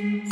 Oh